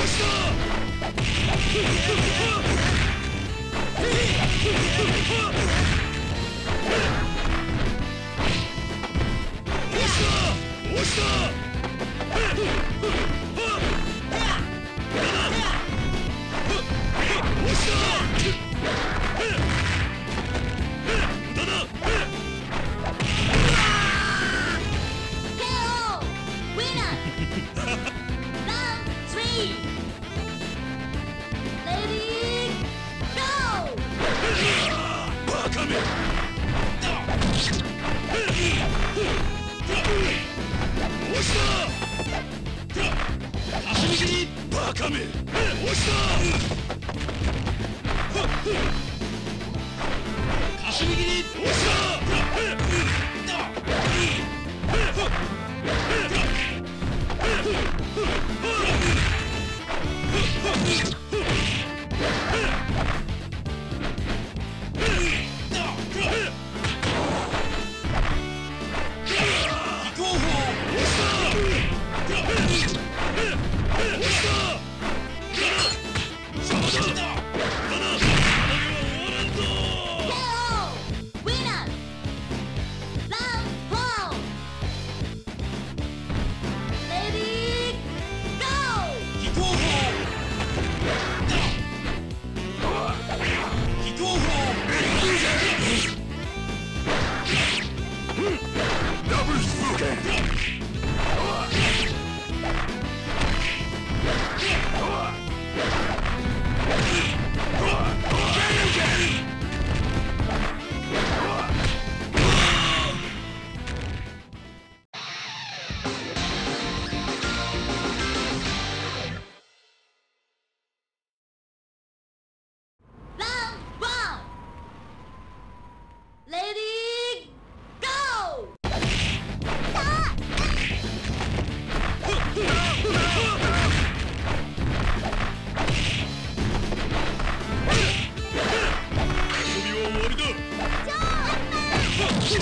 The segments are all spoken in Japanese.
落ちた。しみ押したどう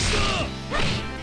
した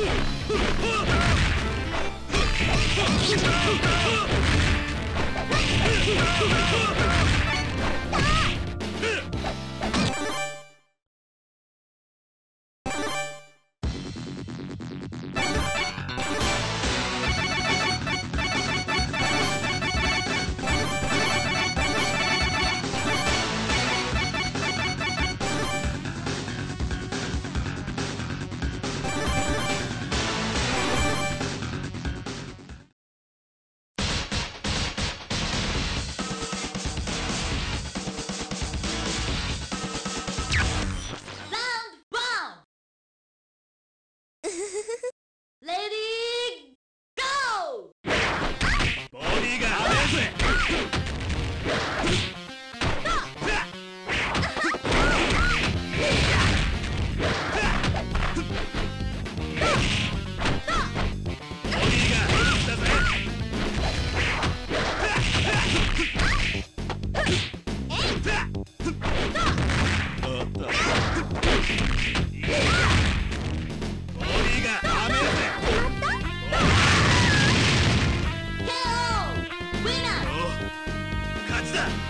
Let's go! Yeah.